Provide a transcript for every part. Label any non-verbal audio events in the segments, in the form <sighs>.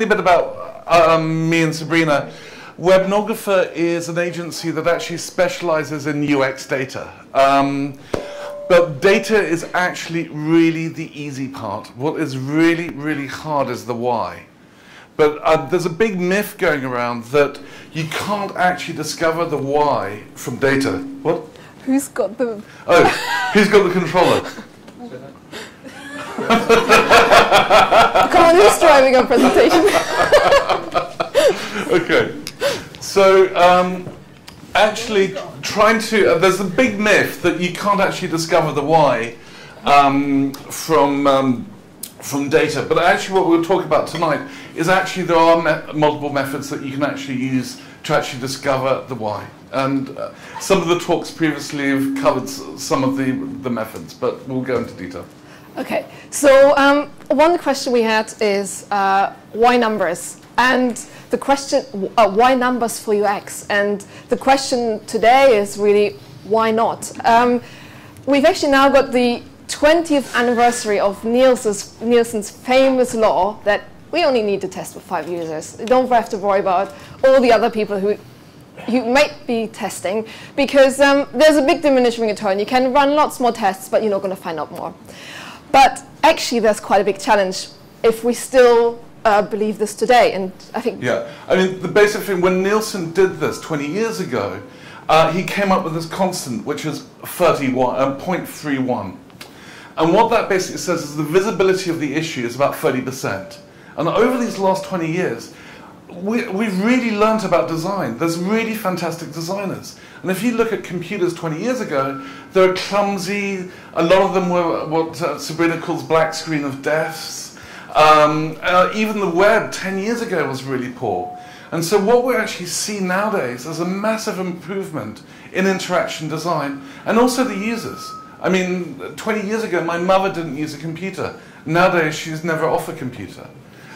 A bit about um, me and Sabrina. Webnographer is an agency that actually specializes in UX data. Um, but data is actually really the easy part. What is really, really hard is the why. But uh, there's a big myth going around that you can't actually discover the why from data. What? Who's got the... Oh, who's got the controller? <laughs> Come on, who's driving our presentation? <laughs> okay. So, um, actually, trying to, uh, there's a big myth that you can't actually discover the why um, from, um, from data. But actually, what we'll talk about tonight is actually there are me multiple methods that you can actually use to actually discover the why. And uh, some of the talks previously have covered some of the, the methods, but we'll go into detail. Okay, so um, one question we had is uh, why numbers? And the question, uh, why numbers for UX? And the question today is really, why not? Um, we've actually now got the 20th anniversary of Nielsen's, Nielsen's famous law that we only need to test with five users. You don't have to worry about all the other people who you might be testing because um, there's a big diminishing return. You can run lots more tests, but you're not going to find out more. But actually, there's quite a big challenge if we still uh, believe this today. And I think. Yeah, I mean, the basic thing when Nielsen did this 20 years ago, uh, he came up with this constant, which is 31, uh, 0.31. And what that basically says is the visibility of the issue is about 30%. And over these last 20 years, we, we've really learnt about design. There's really fantastic designers. And if you look at computers 20 years ago, they were clumsy. A lot of them were what uh, Sabrina calls black screen of deaths. Um, uh, even the web 10 years ago was really poor. And so what we actually see nowadays is a massive improvement in interaction design and also the users. I mean, 20 years ago, my mother didn't use a computer. Nowadays, she's never off a computer.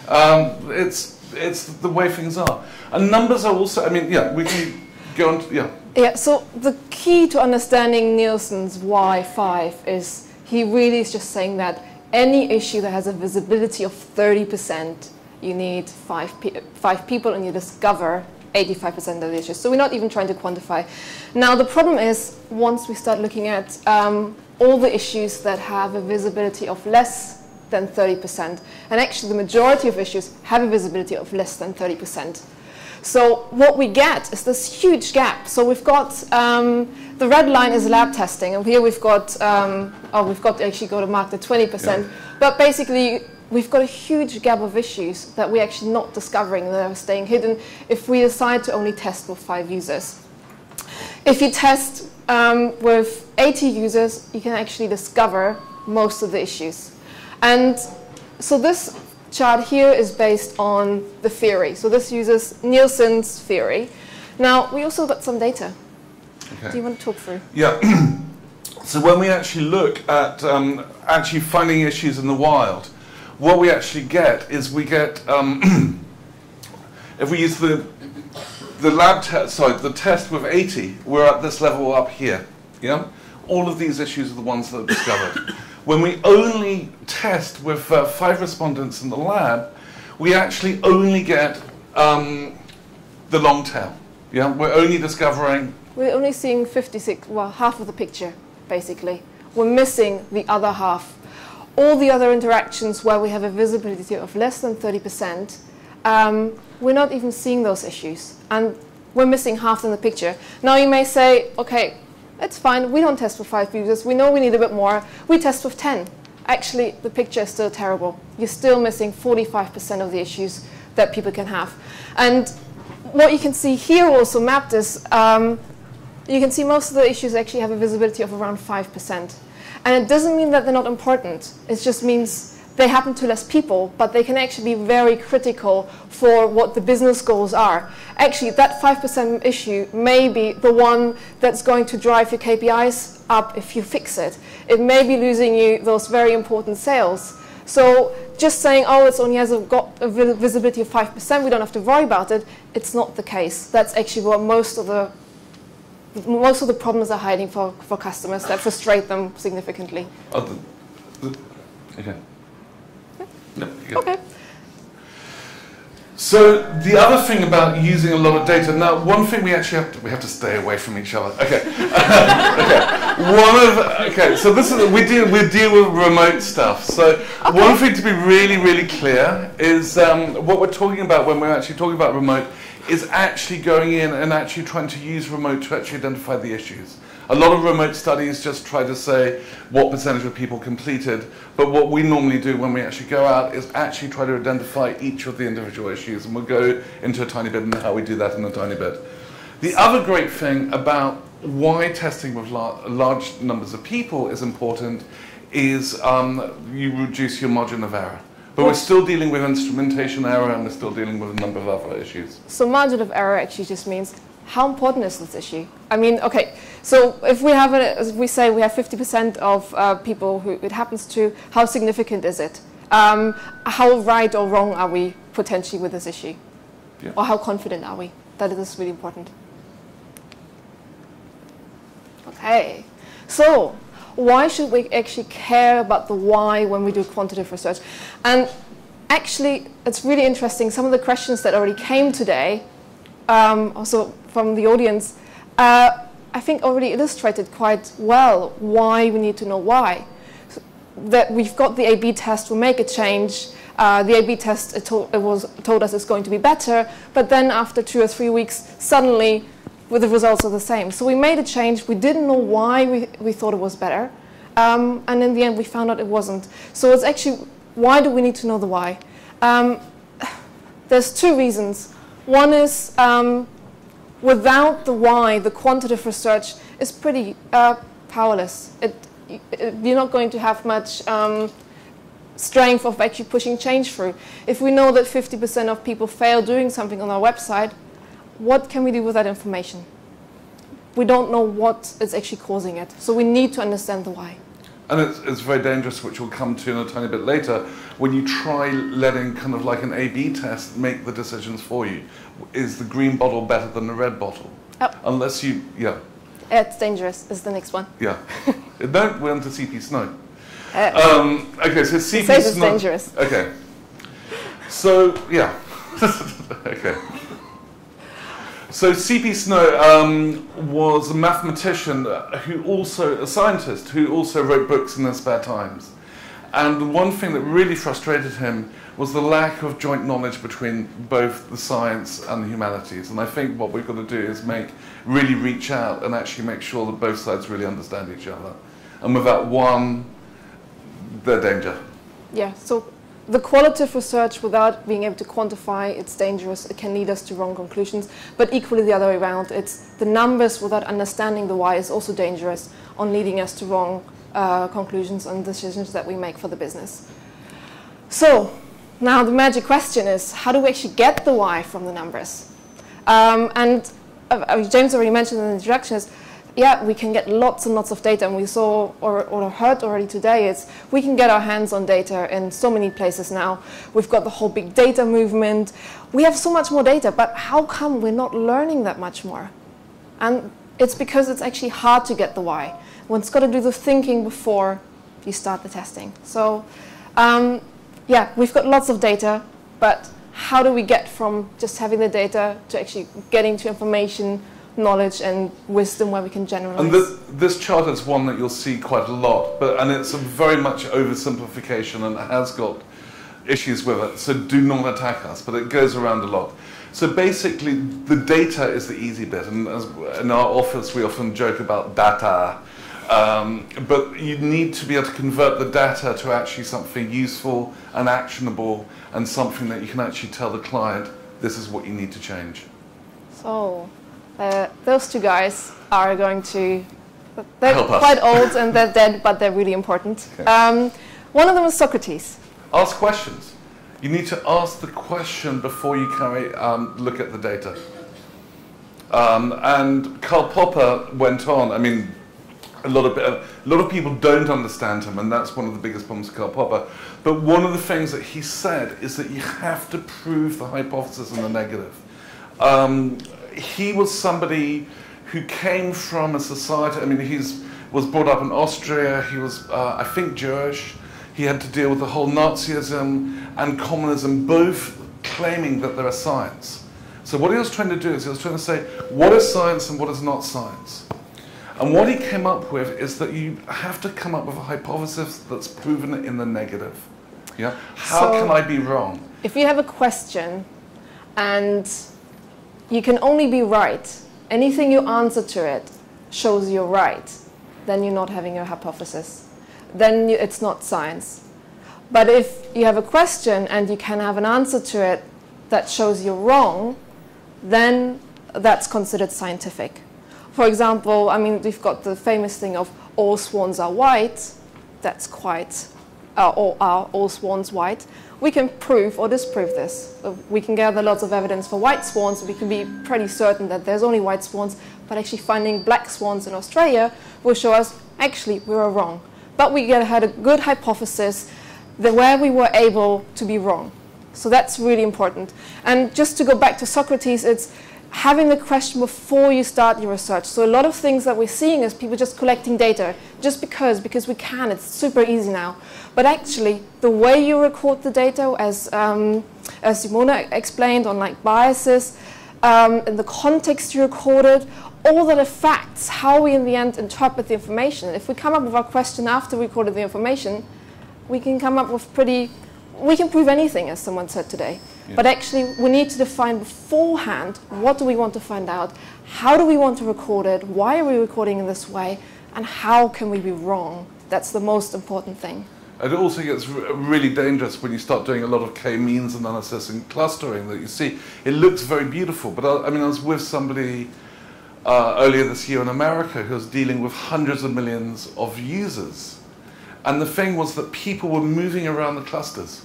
Um, it's, it's the way things are. And numbers are also, I mean, yeah, we can go on, to, yeah. Yeah, so the key to understanding Nielsen's Y5 is he really is just saying that any issue that has a visibility of 30%, you need five, pe five people and you discover 85% of the issues. So we're not even trying to quantify. Now the problem is once we start looking at um, all the issues that have a visibility of less than 30%, and actually the majority of issues have a visibility of less than 30%. So what we get is this huge gap. So we've got um, the red line is lab testing, and here we've got um, oh we've got to actually go to mark the 20%. Yeah. But basically we've got a huge gap of issues that we're actually not discovering that are staying hidden if we decide to only test with five users. If you test um, with 80 users, you can actually discover most of the issues. And so this chart here is based on the theory. So this uses Nielsen's theory. Now, we also got some data. Okay. Do you want to talk through? Yeah. <clears throat> so when we actually look at um, actually finding issues in the wild, what we actually get is we get, um, <clears throat> if we use the, the lab test, sorry, the test with 80, we're at this level up here. Yeah? All of these issues are the ones that are discovered. When we only test with uh, five respondents in the lab, we actually only get um, the long tail. Yeah, we're only discovering. We're only seeing 56, well, half of the picture, basically. We're missing the other half. All the other interactions where we have a visibility of less than 30%, um, we're not even seeing those issues. And we're missing half in the picture. Now you may say, okay, it's fine. We don't test with five users. We know we need a bit more. We test with 10. Actually, the picture is still terrible. You're still missing 45% of the issues that people can have. And what you can see here also mapped is um, you can see most of the issues actually have a visibility of around 5%. And it doesn't mean that they're not important. It just means they happen to less people, but they can actually be very critical for what the business goals are. Actually, that 5% issue may be the one that's going to drive your KPIs up if you fix it. It may be losing you those very important sales. So just saying, oh, it's only has a, got a visibility of 5%, we don't have to worry about it, it's not the case. That's actually what most of the most of the problems are hiding for, for customers that frustrate them significantly. Oh, the, the, okay. No, okay. So the other thing about using a lot of data. Now, one thing we actually have to, we have to stay away from each other. Okay. <laughs> okay. One of okay. So this is we deal we deal with remote stuff. So okay. one thing to be really really clear is um, what we're talking about when we're actually talking about remote is actually going in and actually trying to use remote to actually identify the issues. A lot of remote studies just try to say what percentage of people completed, but what we normally do when we actually go out is actually try to identify each of the individual issues, and we'll go into a tiny bit and how we do that in a tiny bit. The other great thing about why testing with lar large numbers of people is important is um, you reduce your margin of error. But we're still dealing with instrumentation error and we're still dealing with a number of other issues. So margin of error actually just means how important is this issue? I mean, okay, so if we have, a, as we say we have 50% of uh, people who it happens to, how significant is it? Um, how right or wrong are we potentially with this issue? Yeah. Or how confident are we that it is really important? Okay, so why should we actually care about the why when we do quantitative research? And actually, it's really interesting. Some of the questions that already came today, um, also from the audience, uh, I think already illustrated quite well why we need to know why. So that we've got the A-B test, we make a change, uh, the A-B test it, to it was told us it's going to be better, but then after two or three weeks, suddenly with the results are the same. So we made a change. We didn't know why we, we thought it was better. Um, and in the end, we found out it wasn't. So it's actually, why do we need to know the why? Um, <sighs> there's two reasons. One is um, without the why, the quantitative research is pretty uh, powerless. It, it, you're not going to have much um, strength of actually pushing change through. If we know that 50% of people fail doing something on our website, what can we do with that information? We don't know what is actually causing it. So we need to understand the why. And it's, it's very dangerous, which we'll come to in a tiny bit later, when you try letting kind of like an A-B test make the decisions for you. Is the green bottle better than the red bottle? Oh. Unless you, yeah. It's dangerous is the next one. Yeah. <laughs> Don't went to CP Snow. Uh, um, okay, so CP Snow. It's dangerous. Okay. So, yeah. <laughs> okay. So C.P. Snow um, was a mathematician who also, a scientist, who also wrote books in his spare times. And the one thing that really frustrated him was the lack of joint knowledge between both the science and the humanities. And I think what we've got to do is make, really reach out and actually make sure that both sides really understand each other. And without one, they're danger. Yeah, so the qualitative research without being able to quantify, it's dangerous. It can lead us to wrong conclusions. But equally the other way around, it's the numbers without understanding the why is also dangerous on leading us to wrong uh, conclusions and decisions that we make for the business. So now the magic question is, how do we actually get the why from the numbers? Um, and uh, James already mentioned in the introduction is, yeah, we can get lots and lots of data, and we saw or, or heard already today is we can get our hands on data in so many places now. We've got the whole big data movement. We have so much more data, but how come we're not learning that much more? And it's because it's actually hard to get the why. One's got to do the thinking before you start the testing. So, um, yeah, we've got lots of data, but how do we get from just having the data to actually getting to information knowledge and wisdom where we can generalize. And this, this chart is one that you'll see quite a lot, but and it's a very much oversimplification and has got issues with it. So do not attack us, but it goes around a lot. So basically, the data is the easy bit, and as in our office we often joke about data. Um, but you need to be able to convert the data to actually something useful and actionable and something that you can actually tell the client this is what you need to change. So uh, those two guys are going to. They're quite old and they're dead, but they're really important. Okay. Um, one of them is Socrates. Ask questions. You need to ask the question before you carry um, look at the data. Um, and Karl Popper went on. I mean, a lot of a lot of people don't understand him, and that's one of the biggest problems with Karl Popper. But one of the things that he said is that you have to prove the hypothesis and the negative. Um, he was somebody who came from a society, I mean, he was brought up in Austria, he was, uh, I think, Jewish. He had to deal with the whole Nazism and communism both claiming that they're a science. So what he was trying to do is he was trying to say, what is science and what is not science? And what he came up with is that you have to come up with a hypothesis that's proven in the negative. Yeah? How So- can I be wrong? If you have a question and you can only be right, anything you answer to it shows you're right, then you're not having a hypothesis. Then you, it's not science. But if you have a question and you can have an answer to it that shows you're wrong, then that's considered scientific. For example, I mean, we've got the famous thing of all swans are white. That's quite, uh, all, are all swans white? We can prove or disprove this. Uh, We can gather lots of evidence for white swans. We can be pretty certain that there's only white swans, but actually finding black swans in Australia will show us actually we were wrong. But we had a good hypothesis that where we were able to be wrong. So that's really important. And just to go back to Socrates, it's having the question before you start your research. So a lot of things that we're seeing is people just collecting data just because, because we can. It's super easy now. But actually, the way you record the data, as um, as Simona explained on like biases, um, in the context you recorded, all that affects how we in the end interpret the information. If we come up with our question after we recorded the information, we can come up with pretty we can prove anything as someone said today Yeah. but actually we need to define beforehand what do we want to find out how do we want to record it why are we recording in this way and how can we be wrong that's the most important thing It also gets r- really dangerous when you start doing a lot of k-means analysis and clustering that you see. It looks very beautiful, but I, I mean, I was with somebody uh, earlier this year in America who was dealing with hundreds of millions of users. And the thing was that people were moving around the clusters.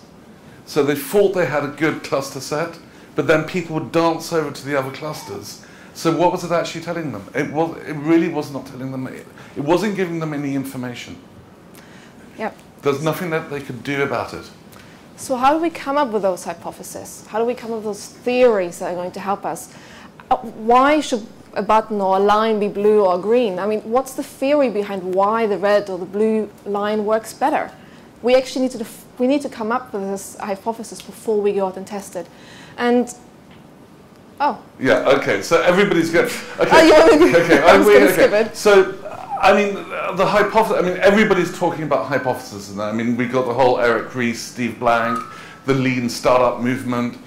So they thought they had a good cluster set, but then people would dance over to the other clusters. So what was it actually telling them? It, was, it really was not telling them, it, it wasn't giving them any information. yep There's nothing that they could do about it. so how do we come up with those hypotheses how do we come up with those theories that are going to help us Uh, why should a button or a line be blue or green i mean what's the theory behind why the red or the blue line works better we actually need to we need to come up with this hypothesis before we go out and test it and oh Yeah, okay, so everybody's good. Okay, Oh, you want me to- okay, <laughs> I was we- gonna okay. skip it. So, I mean, the hypothesis, I mean, everybody's talking about hypothesis, and I mean, we got the whole Eric Ries, Steve Blank, the lean startup movement.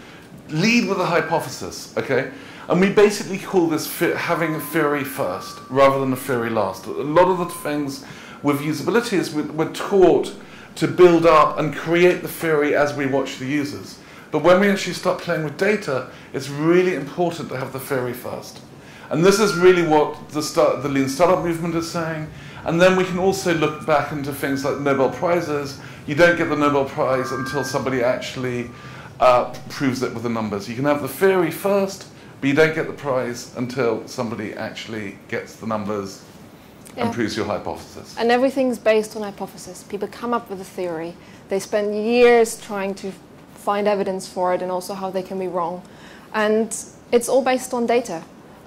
Lead with a hypothesis, okay? And we basically call this having a theory first rather than a theory last. A lot of the things with usability is we're taught to build up and create the theory as we watch the users. But when we actually start playing with data, it's really important to have the theory first. And this is really what the, start, the lean startup movement is saying. And then we can also look back into things like Nobel Prizes. You don't get the Nobel Prize until somebody actually uh, proves it with the numbers. You can have the theory first, but you don't get the prize until somebody actually gets the numbers Yeah. and proves your hypothesis. And everything's based on hypothesis. People come up with a theory. They spend years trying to find evidence for it and also how they can be wrong. And it's all based on data.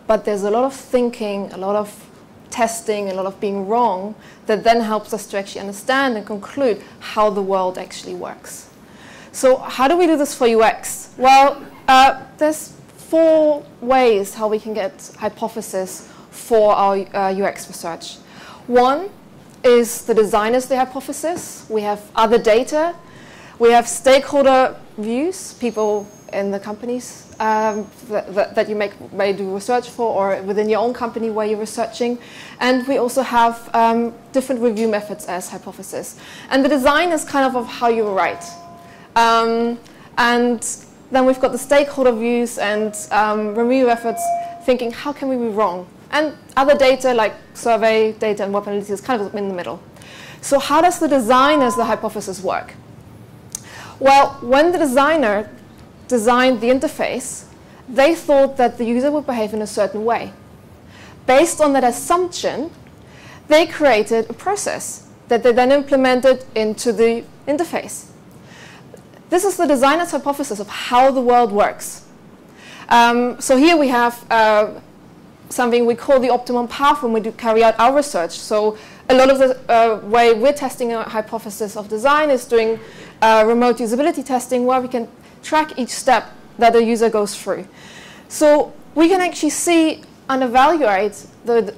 But there's a lot of thinking, a lot of testing, a lot of being wrong that then helps us to actually understand and conclude how the world actually works. So how do we do this for UX? Well, uh, there's four ways how we can get hypothesis for our uh, UX research. One is the designer's the hypothesis. We have other data. We have stakeholder views, people in the companies um, that, that, that you make, may do research for or within your own company where you're researching. And we also have um, different review methods as hypothesis. And the design is kind of of how you write. Um, and then we've got the stakeholder views and um, review efforts thinking, how can we be wrong? And other data like survey data and web analytics is kind of in the middle. So how does the design as the hypothesis work? Well, when the designer designed the interface, they thought that the user would behave in a certain way. Based on that assumption, they created a process that they then implemented into the interface. This is the designer's hypothesis of how the world works. Um, so here we have uh, something we call the optimum path when we do carry out our research. So a lot of the uh, way we're testing a hypothesis of design is doing uh, remote usability testing where we can track each step that the user goes through. So we can actually see and evaluate the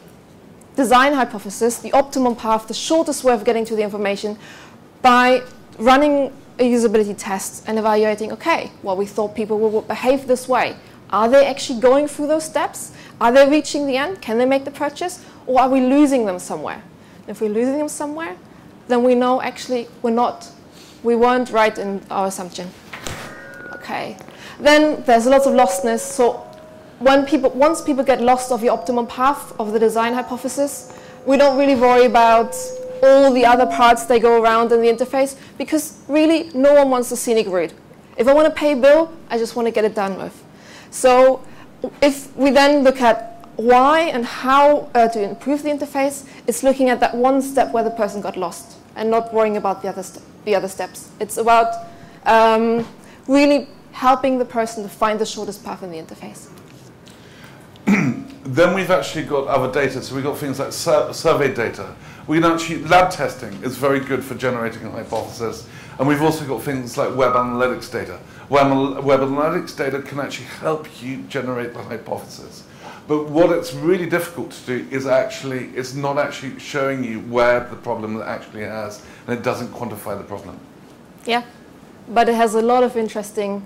design hypothesis, the optimum path, the shortest way of getting to the information by running a usability test and evaluating, okay, well, we thought people would behave this way. Are they actually going through those steps? Are they reaching the end? Can they make the purchase? Or are we losing them somewhere? If we're losing them somewhere, then we know actually we're not, we weren't right in our assumption. Okay. Then there's lots of lostness. So when people, once people get lost of the optimum path of the design hypothesis, we don't really worry about all the other parts they go around in the interface because really no one wants the scenic route. If I want to pay a bill, I just want to get it done with. So if we then look at why and how uh, to improve the interface, it's looking at that one step where the person got lost and not worrying about the other, the other steps. It's about um, really helping the person to find the shortest path in the interface. <clears throat> then we've actually got other data. So we've got things like sur survey data. We can actually, lab testing is very good for generating a hypothesis. And we've also got things like web analytics data. Web, web analytics data can actually help you generate the hypothesis. But what it's really difficult to do is actually, it's not actually showing you where the problem actually has, and it doesn't quantify the problem. Yeah, but it has a lot of interesting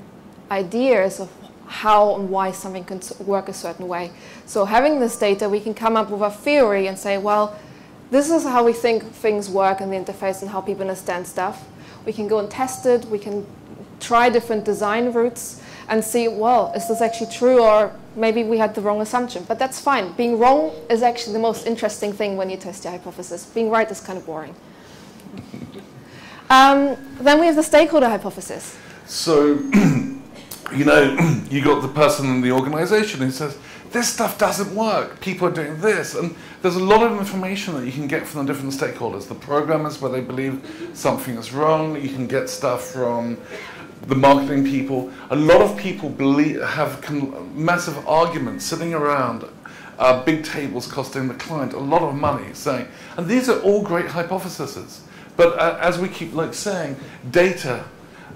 ideas of how and why something can work a certain way. So having this data, we can come up with a theory and say, well, this is how we think things work in the interface and how people understand stuff. We can go and test it. We can try different design routes and see, well, is this actually true or maybe we had the wrong assumption. But that's fine. Being wrong is actually the most interesting thing when you test your hypothesis. Being right is kind of boring. um, then we have the stakeholder hypothesis. So, <clears throat> you know, <clears throat> you got the person in the organization who says, this stuff doesn't work. People are doing this. And there's a lot of information that you can get from the different stakeholders. The programmers, where they believe something is wrong. You can get stuff from the marketing people. A lot of people believe, have massive arguments sitting around uh, big tables costing the client a lot of money saying, and these are all great hypotheses. But uh, as we keep like saying, data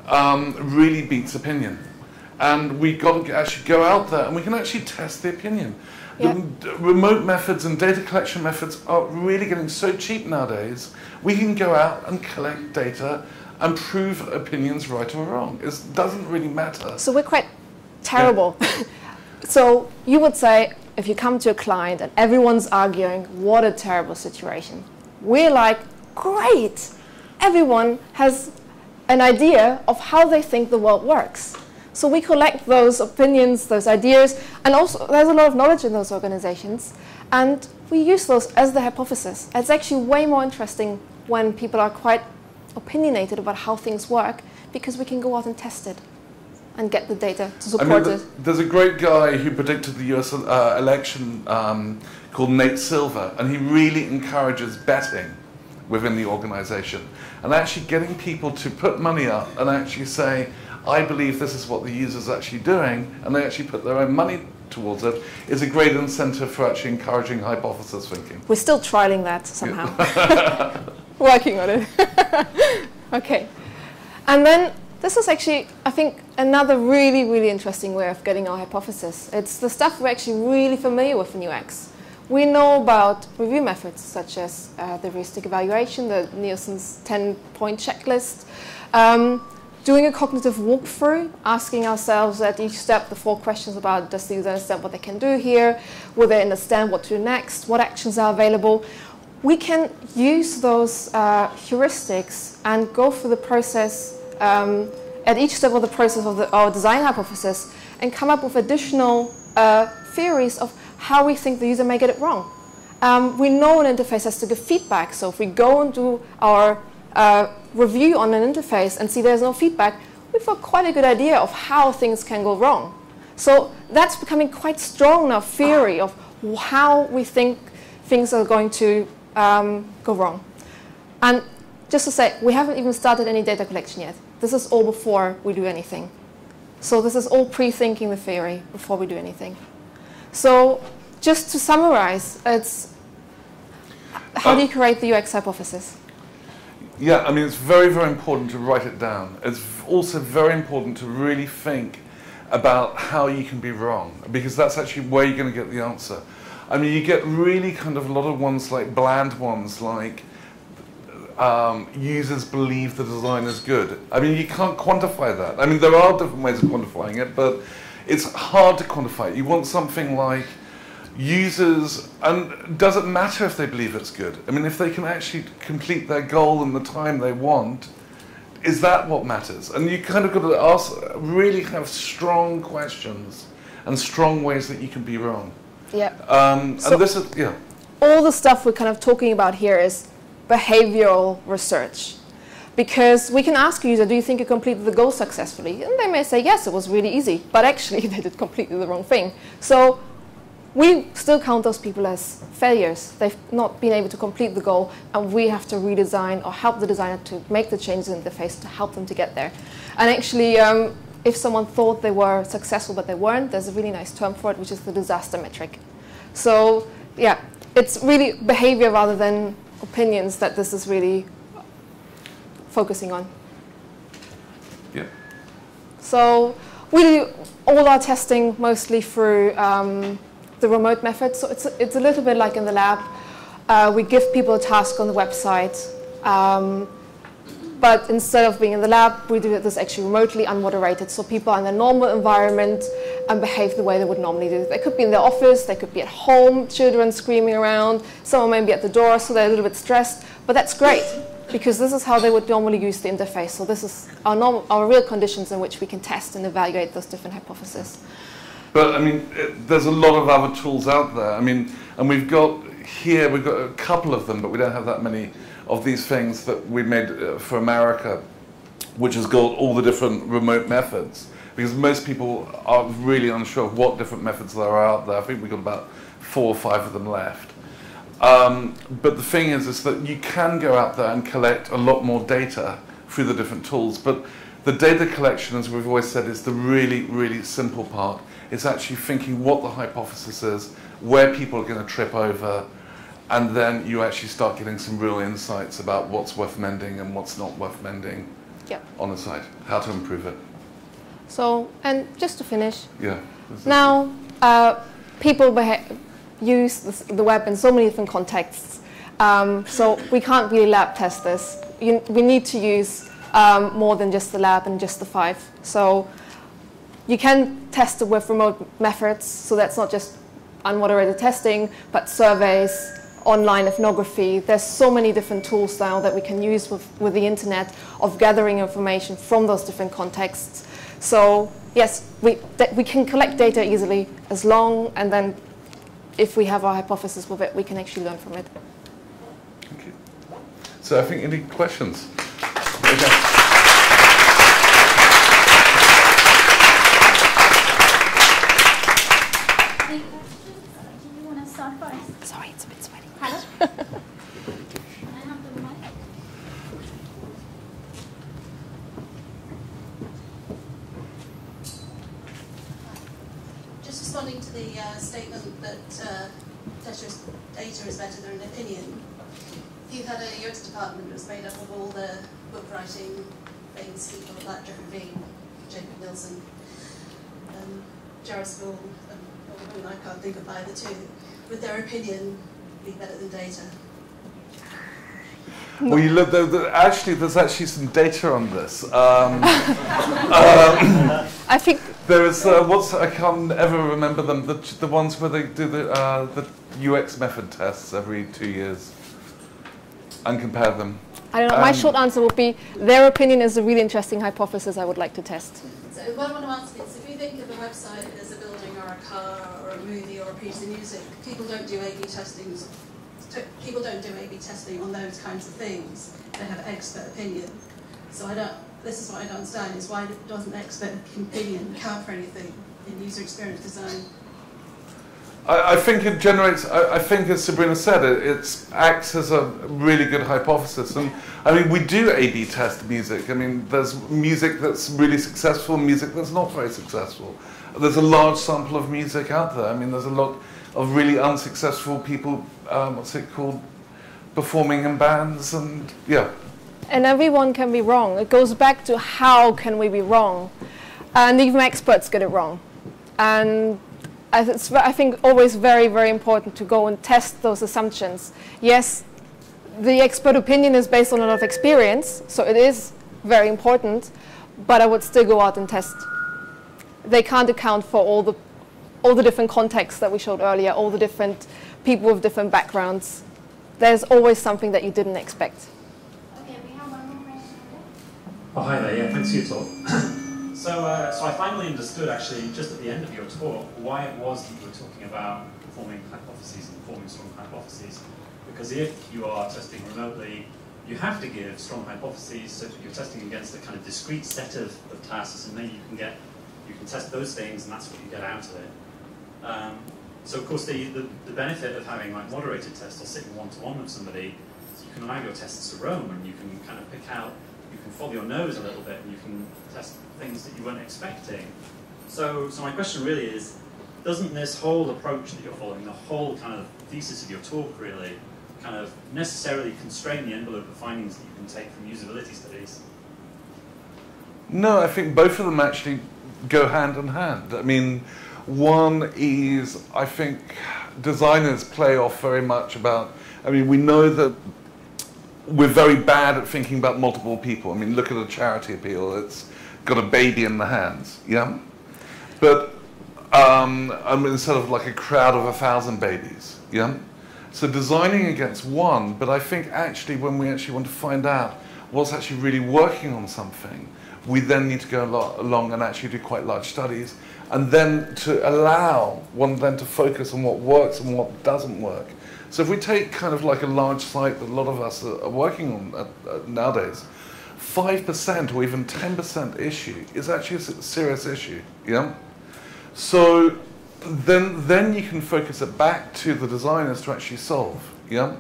um, really beats opinion. And we've got to actually go out there and we can actually test the opinion. Yep. The remote methods and data collection methods are really getting so cheap nowadays. We can go out and collect data and prove opinions right or wrong. It doesn't really matter. So we're quite terrible. Yeah. <laughs> so you would say, if you come to a client and everyone's arguing, what a terrible situation. We're like, great. Everyone has an idea of how they think the world works. So we collect those opinions, those ideas, and also there's a lot of knowledge in those organizations, and we use those as the hypothesis. It's actually way more interesting when people are quite opinionated about how things work because we can go out and test it and get the data to support I mean, it. There's a great guy who predicted the US uh, election um, called Nate Silver, and he really encourages betting within the organization and actually getting people to put money up and actually say, I believe this is what the user's actually doing, and they actually put their own money towards it, is a great incentive for actually encouraging hypothesis thinking. We're still trialing that somehow. Yeah. <laughs> Working on it. <laughs> okay. And then this is actually, I think, another really, really interesting way of getting our hypothesis. It's the stuff we're actually really familiar with in UX. We know about review methods such as uh, the heuristic evaluation, the Nielsen's 10-point checklist, um, doing a cognitive walkthrough, asking ourselves at each step the four questions about does the user understand what they can do here, will they understand what to do next, what actions are available, we can use those uh, heuristics and go through the process um, at each step of the process of the, our design hypothesis and come up with additional uh, theories of how we think the user may get it wrong. Um, we know an interface has to give feedback, so if we go and do our uh, review on an interface and see there's no feedback, we've got quite a good idea of how things can go wrong. So that's becoming quite strong now theory of how we think things are going to um, go wrong. And just to say, we haven't even started any data collection yet. This is all before we do anything. So this is all pre-thinking the theory before we do anything. So just to summarize, it's how do you create the UX hypothesis? Yeah, I mean, it's very, very important to write it down. It's also very important to really think about how you can be wrong, because that's actually where you're going to get the answer. I mean, you get really kind of a lot of ones like bland ones, like um, users believe the design is good. I mean, you can't quantify that. I mean, there are different ways of quantifying it, but it's hard to quantify. You want something like users, and does it matter if they believe it's good? I mean, if they can actually complete their goal in the time they want, is that what matters? And you kind of got to ask, really have strong questions and strong ways that you can be wrong. Yeah. Um, So- and this is, yeah. all the stuff we're kind of talking about here is behavioral research. Because we can ask a user, do you think you completed the goal successfully? And they may say, yes, it was really easy, but actually <laughs> they did completely the wrong thing. So we still count those people as failures. They've not been able to complete the goal, and we have to redesign or help the designer to make the changes in the face to help them to get there. And actually, um, if someone thought they were successful but they weren't, there's a really nice term for it, which is the disaster metric. So yeah, it's really behavior rather than opinions that this is really focusing on. Yeah. So we do all our testing mostly through um, the remote method. So it's, it's a little bit like in the lab. Uh, we give people a task on the website. Um, but instead of being in the lab, we do this actually remotely, unmoderated. So people are in their normal environment and behave the way they would normally do. They could be in their office, they could be at home, children screaming around, someone may be at the door, so they're a little bit stressed. But that's great because this is how they would normally use the interface. So this is our, our real conditions in which we can test and evaluate those different hypotheses. But I mean, it, there's a lot of other tools out there. I mean, and we've got here, we've got a couple of them, but we don't have that many of these things that we made uh, for America, which has got all the different remote methods. Because most people are really unsure of what different methods there are out there. I think we've got about four or five of them left. Um, but the thing is, is that you can go out there and collect a lot more data through the different tools. But the data collection, as we've always said, is the really, really simple part. It's actually thinking what the hypothesis is, where people are going to trip over, and then you actually start getting some real insights about what's worth mending and what's not worth mending Yep. on the site, how to improve it. So, and just to finish, Yeah. Now, uh, people use the, the web in so many different contexts. Um, so we can't really lab test this. You, we need to use um, more than just the lab and just the five. So you can test it with remote methods. So that's not just unmoderated testing, but surveys, online ethnography. There's so many different tools now that we can use with, with the internet of gathering information from those different contexts. So yes, we, we can collect data easily as long, and then if we have our hypothesis with it, we can actually learn from it. You. So I think any questions? Okay. Any questions? Do you want to start first? Sorry, it's a bit sweaty. Hello? Can I have the mic? Just responding to the uh, statement that uh, data is, data is better than an opinion. If you had a UX department that was made up of all the book writing famous people like Jeffrey Veen, Jakob Nielsen, um, Jared Spool, and well, I can't think of either two, with their opinion be better than data? Well, you look, there, there, actually, there's actually some data on this. <laughs> Um, I think there is, uh, what's, I can't ever remember them, the, the ones where they do the, uh, the UX method tests every two years and compare them. I don't know. My Um, short answer would be their opinion is a really interesting hypothesis I would like to test. So what I want to ask is, if you think of a website as a building or a car or a movie or a piece of music, people don't do A/B testing. People don't do A/B testing on those kinds of things. They have expert opinion. So I don't. This is what I don't understand: is why doesn't expert opinion count for anything in user experience design? I, I think it generates, I, I think as Sabrina said, it it's, acts as a really good hypothesis. And I mean, we do A-B test music. I mean, there's music that's really successful, music that's not very successful. There's a large sample of music out there. I mean, there's a lot of really unsuccessful people, um, what's it called, performing in bands and, yeah. and everyone can be wrong. It goes back to how can we be wrong, and even experts get it wrong, and it's I think always very very important to go and test those assumptions. Yes, the expert opinion is based on a lot of experience, so it is very important, but I would still go out and test. They can't account for all the all the different contexts that we showed earlier, all the different people with different backgrounds. There's always something that you didn't expect. Okay, we have one more question. Oh, hi there. Yeah, thanks for your talk. So, uh, so I finally understood, actually, just at the end of your talk, why it was that you were talking about forming hypotheses and forming strong hypotheses. Because if you are testing remotely, you have to give strong hypotheses so you're testing against a kind of discrete set of, of tasks, and then you can get you can test those things, and that's what you get out of it. Um, so of course, the, the, the, benefit of having like moderated tests or sitting one-to-one with somebody is you can allow your tests to roam and you can kind of pick out, follow your nose a little bit and you can test things that you weren't expecting. So, so my question really is, doesn't this whole approach that you're following, the whole kind of thesis of your talk really, kind of necessarily constrain the envelope of findings that you can take from usability studies? No, I think both of them actually go hand in hand. I mean, one is, I think, designers play off very much about, I mean, we know that we're very bad at thinking about multiple people. I mean, look at a charity appeal. It's got a baby in the hands, yeah? But um, I mean, instead of like a crowd of a thousand babies, yeah? So designing against one, but I think actually when we actually want to find out what's actually really working on something, we then need to go along and actually do quite large studies and then to allow one then to focus on what works and what doesn't work. So if we take kind of like a large site that a lot of us are, working on nowadays, 5% or even 10% issue is actually a serious issue, yeah? So then, then you can focus it back to the designers to actually solve, yeah?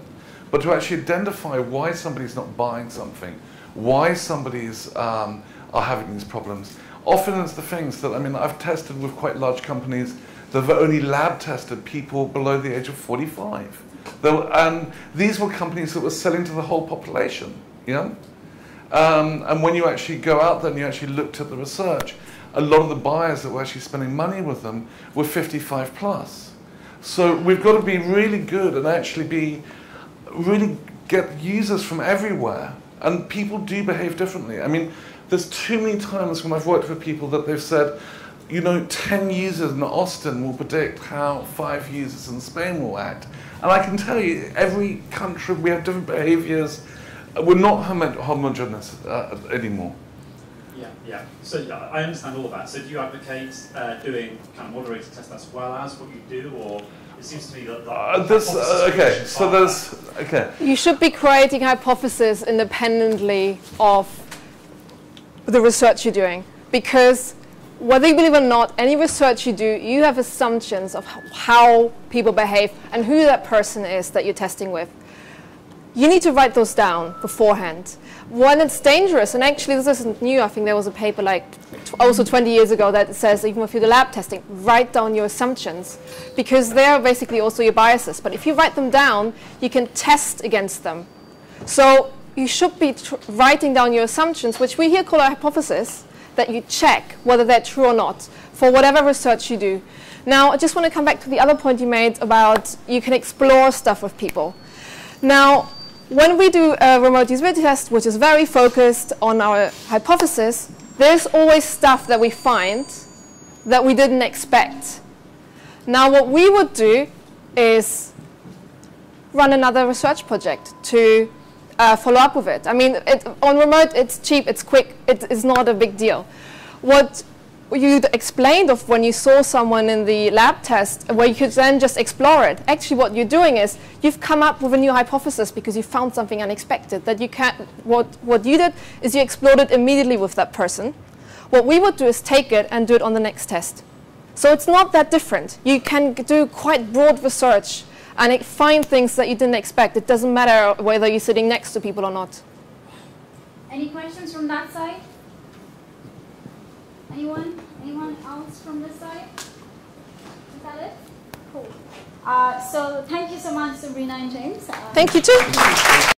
But to actually identify why somebody's not buying something, why somebody's um, are having these problems, often it's the things that, I mean, I've tested with quite large companies that have only lab tested people below the age of 45. And these were companies that were selling to the whole population, you know? Um, and when you actually go out there and you actually looked at the research, a lot of the buyers that were actually spending money with them were 55 plus. So we've got to be really good and actually be, really get users from everywhere. And people do behave differently. I mean, there's too many times when I've worked with people that they've said, you know, 10 users in Austin will predict how five users in Spain will act. And I can tell you, every country, we have different behaviors. We're not homogeneous uh, anymore. Yeah, yeah. So yeah, I understand all of that. So do you advocate uh, doing kind of moderated tests as well as what you do, or it seems to me that... uh, this, uh, okay, so there's... Okay. You should be creating hypotheses independently of the research you're doing. Because whether you believe or not, any research you do, you have assumptions of how people behave and who that person is that you're testing with. You need to write those down beforehand. When it's dangerous, and actually this isn't new, I think there was a paper like also 20 years ago that says even if you do lab testing, write down your assumptions because they're basically also your biases. But if you write them down, you can test against them. So you should be writing down your assumptions, which we here call a hypothesis, that you check whether they're true or not for whatever research you do. Now, I just want to come back to the other point you made about you can explore stuff with people. Now, when we do a remote usability test, which is very focused on our hypothesis, there's always stuff that we find that we didn't expect. Now, what we would do is run another research project to uh, follow up with it. I mean, it, on remote, it's cheap, it's quick, it is not a big deal. What you explained of when you saw someone in the lab test, where you could then just explore it. Actually, what you're doing is you've come up with a new hypothesis because you found something unexpected. That you can't. What what you did is you explored it immediately with that person. What we would do is take it and do it on the next test. So it's not that different. You can do quite broad research and it find things that you didn't expect. It doesn't matter whether you're sitting next to people or not. Any questions from that side? Anyone? Anyone else from this side? Is that it? Cool. Uh, so thank you so much, Sabrina and James. Uh, thank you too.